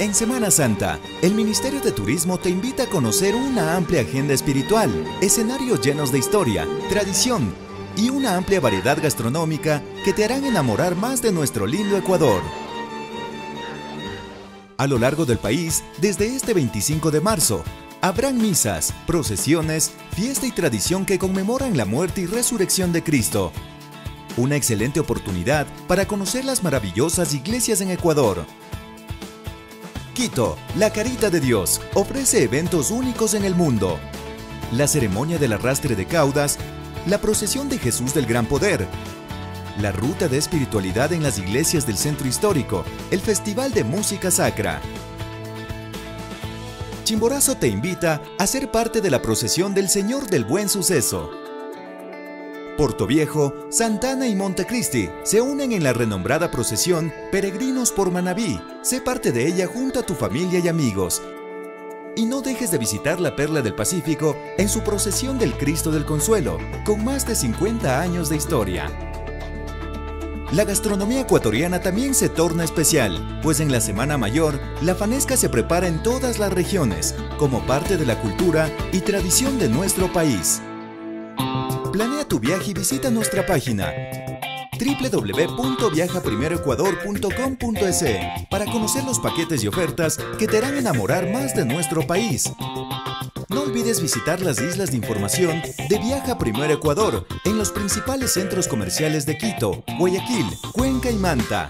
En Semana Santa, el Ministerio de Turismo te invita a conocer una amplia agenda espiritual, escenarios llenos de historia, tradición y una amplia variedad gastronómica que te harán enamorar más de nuestro lindo Ecuador. A lo largo del país, desde este 25 de marzo, habrán misas, procesiones, fiesta y tradición que conmemoran la muerte y resurrección de Cristo. Una excelente oportunidad para conocer las maravillosas iglesias en Ecuador. Quito, la Carita de Dios, ofrece eventos únicos en el mundo. La ceremonia del arrastre de caudas, la procesión de Jesús del Gran Poder, la ruta de espiritualidad en las iglesias del centro histórico, el Festival de Música Sacra. Chimborazo te invita a ser parte de la procesión del Señor del Buen Suceso. Puerto Viejo, Santana y Montecristi se unen en la renombrada procesión Peregrinos por Manabí. Sé parte de ella junto a tu familia y amigos. Y no dejes de visitar la Perla del Pacífico en su procesión del Cristo del Consuelo, con más de 50 años de historia. La gastronomía ecuatoriana también se torna especial, pues en la Semana Mayor, la fanesca se prepara en todas las regiones, como parte de la cultura y tradición de nuestro país. Planea tu viaje y visita nuestra página www.viajaprimeroecuador.com.es para conocer los paquetes y ofertas que te harán enamorar más de nuestro país. No olvides visitar las islas de información de Viaja Primero Ecuador en los principales centros comerciales de Quito, Guayaquil, Cuenca y Manta.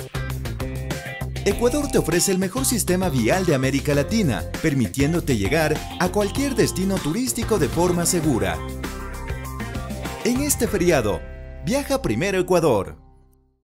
Ecuador te ofrece el mejor sistema vial de América Latina, permitiéndote llegar a cualquier destino turístico de forma segura. En este feriado, viaja primero Ecuador.